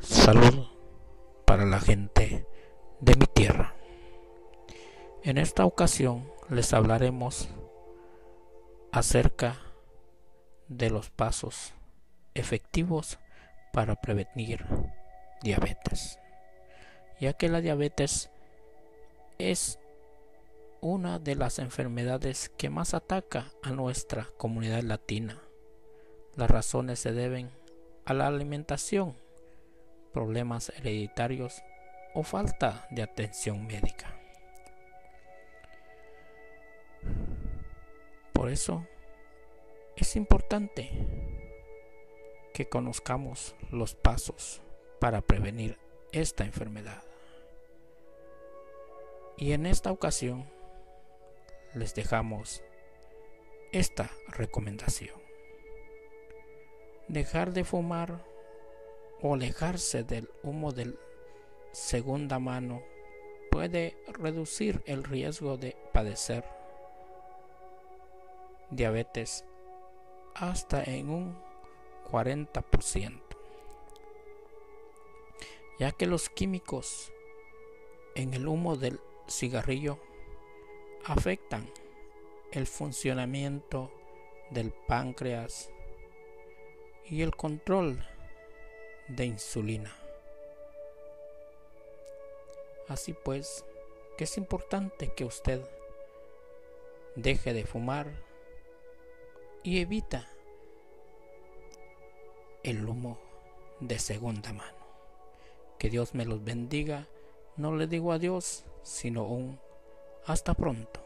Salud para la gente de mi tierra. En esta ocasión les hablaremos acerca de los pasos efectivos para prevenir diabetes, ya que la diabetes es una de las enfermedades que más ataca a nuestra comunidad latina. Las razones se deben a la alimentación, problemas hereditarios o falta de atención médica. Por eso es importante que conozcamos los pasos para prevenir esta enfermedad. Y en esta ocasión les dejamos esta recomendación. Dejar de fumar o alejarse del humo de segunda mano puede reducir el riesgo de padecer diabetes hasta en un 40%, ya que los químicos en el humo del cigarrillo afectan el funcionamiento del páncreas y el control de insulina. Así pues, que es importante que usted deje de fumar y evita el humo de segunda mano. Que Dios me los bendiga. No le digo adiós, sino un hasta pronto.